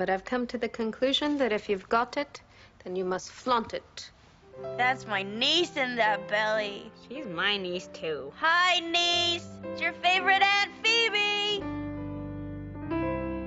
But I've come to the conclusion that if you've got it, then you must flaunt it. That's my niece in that belly. She's my niece, too. Hi, niece.